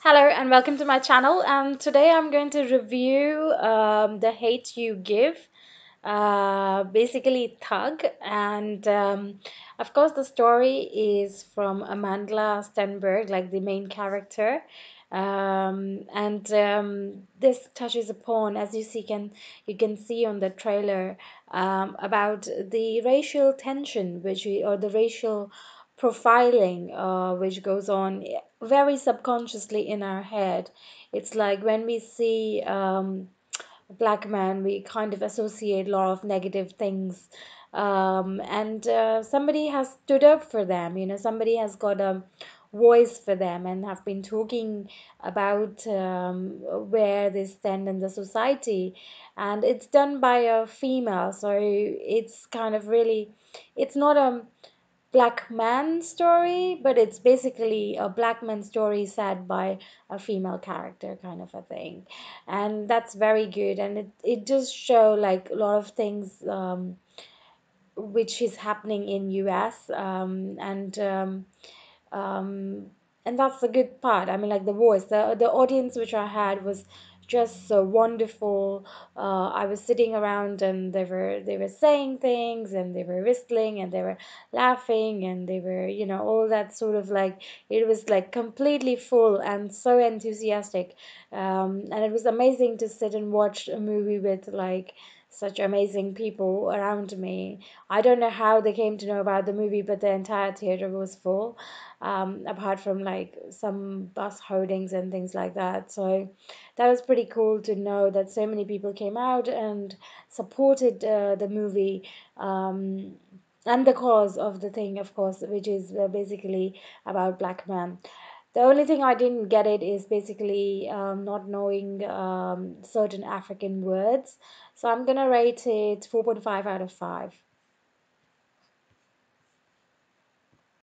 Hello and welcome to my channel. And today I'm going to review um, The Hate You Give, uh, basically Thug. And um, of course, the story is from Amandla Stenberg, like the main character. Um, and um, this touches upon, as you see, can you can see on the trailer um, about the racial tension, which we, or the racial profiling, uh, which goes on very subconsciously in our head. It's like when we see um, a black man, we kind of associate a lot of negative things. Um, and uh, somebody has stood up for them, you know, somebody has got a voice for them and have been talking about um, where they stand in the society. And it's done by a female, so it's kind of really, it's not a black man story, but it's basically a black man story said by a female character kind of a thing. And that's very good. And it, it does show like a lot of things um, which is happening in US um, and um, um, and that's the good part. I mean, like the voice, the the audience which I had was just so wonderful. Uh, I was sitting around and they were they were saying things and they were whistling and they were laughing and they were you know all that sort of like it was like completely full and so enthusiastic. Um, and it was amazing to sit and watch a movie with like such amazing people around me. I don't know how they came to know about the movie, but the entire theater was full um, apart from like some bus holdings and things like that. So that was pretty cool to know that so many people came out and supported uh, the movie. Um, and the cause of the thing, of course, which is uh, basically about black men. The only thing I didn't get it is basically um, not knowing um, certain African words. So I'm gonna rate it 4.5 out of 5.